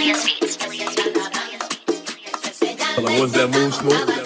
Hold on, what's that move, smooth?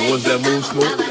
Hold on, what's that move, smooth?